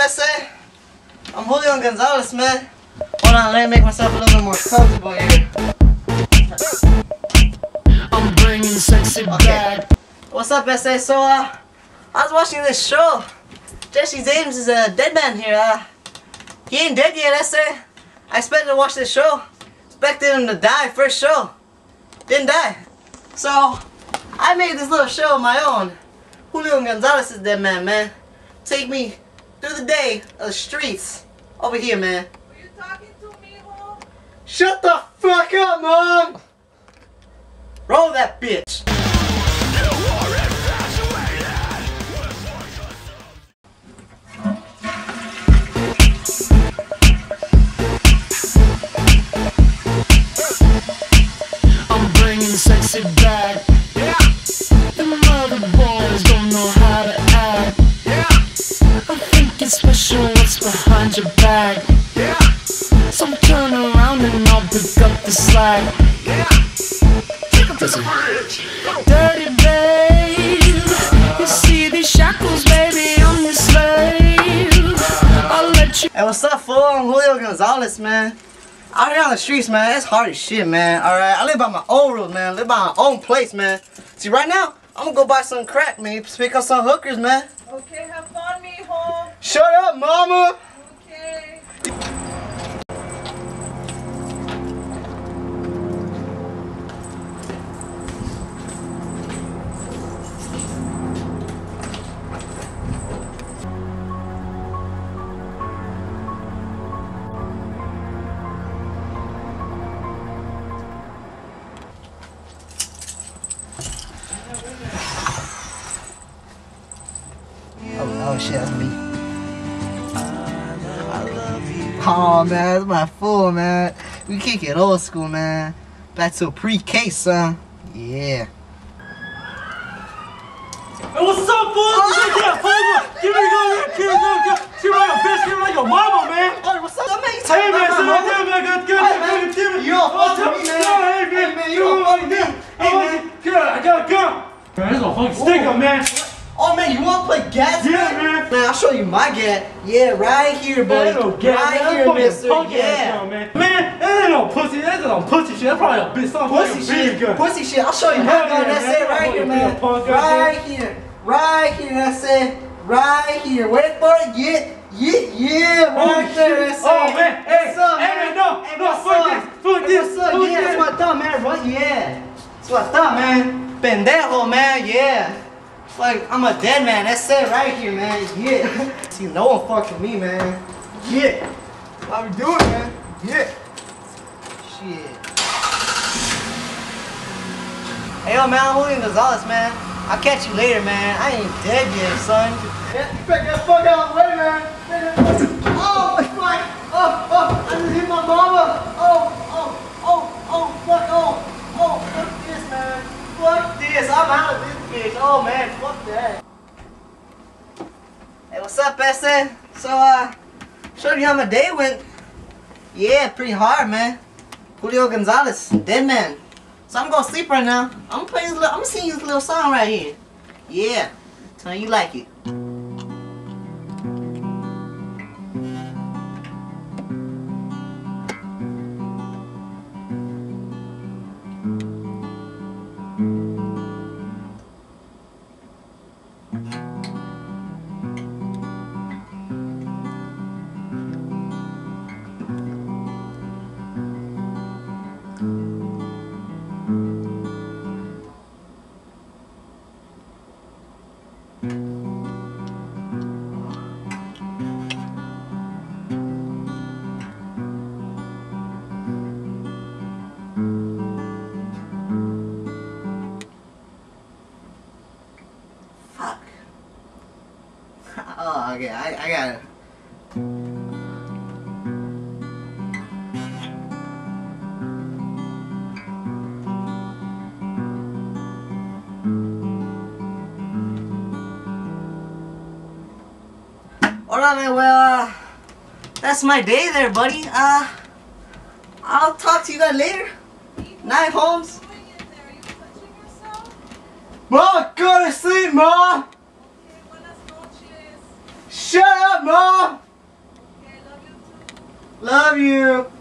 Besse? I'm Julio Gonzalez, man. Hold on, let me make myself a little bit more comfortable here. I'm bringing sexy Okay. back. What's up, Besse? So, uh, I was watching this show. Jesse James is a dead man here. Uh, he ain't dead yet, Besse. I expected to watch this show. Expected him to die first show. Didn't die. So, I made this little show of my own. Julio Gonzalez is dead man, man. Take me through the day of the streets. Over here, man. Were you talking to me, Ho? Shut the fuck up, mom! Roll that bitch. Think special what's behind your back. Yeah. So turn around and I'll pick up the slack. Yeah. Take up this bridge. Dirty babe. You see these shackles, baby, I'm your slave. I'll let you. Hey, what's up, fool? I'm Julio Gonzalez, man. Out here on the streets, man, it's hard as shit, man. Alright, I live by my own rules, man. I live by my own place, man. See, right now, I'm gonna go buy some crack, man. Pick up some hookers, man. Okay, have fun, mama! Oh, oh shit, that's me. Oh, man, that's my fool, man. We kick it old school, man. Back to pre-K, son. Yeah. Hey, what's up, fool? Oh. Give me paper. Give me that kid. She like a bitch. She like your mama, man. Hey, what's up, man? You Hey, man. about Sit my right mama? there, man. Good, good, Hey, man. Give me. You don't fuck with me, man. Hey, man. Hey, man, you don't fuck with me. Hey, oh, man. Good. I got a gun. Man, this is a fucking sticker, man. Oh man, you wanna play gas, Yeah, man? man. I'll show you my gat. Yeah, right here, buddy. No gas, right man. here, mister. Yeah. gun, man. Man, that ain't no pussy. That's no pussy shit. That's probably a bitch. Something Pussy like shit. gun. Pussy shit. I'll show you my gun. That's man. it right here, man. punk. Right here. Right here. That's it. Right here. Wait for it. Yeah. Yeah. Yeah. Oh, Right there. That's. Oh, it. man. Hey, What's up, hey, man? no, Hey, no, fuck up? this, fuck this, What's up? Yeah, that's I thought, man. What? Yeah. That's I thought, man. Pendejo, man. Yeah. Like, I'm a dead man. That's it right here, man. Yeah. See, no one fucking me, man. Yeah. How we doing, man? Yeah. Shit. Hey, yo, man. I'm Julio Gonzalez, man. I'll catch you later, man. I ain't dead yet, son. Yeah, you better get the fuck out of the way, man. Oh, fuck. Oh, oh, I just hit my mama. Oh, oh, oh, oh, fuck, oh, oh, fuck this, man. Fuck this. I'm out of this Oh, man, fuck that. Hey, what's up, Besse? So, uh, showed you how my day went. Yeah, pretty hard, man. Julio Gonzalez, dead man. So I'm gonna sleep right now. I'm gonna play this little, I'm gonna sing this little song right here. Yeah, tell you like it. Okay, I, I got it. Alright, well, uh, that's my day there, buddy. Uh, I'll talk to you guys later. Night, Holmes. What are you in there? Are you touching yourself? Mom, go to sleep, Mom! Shut up, Ma! Okay, love you. Love you.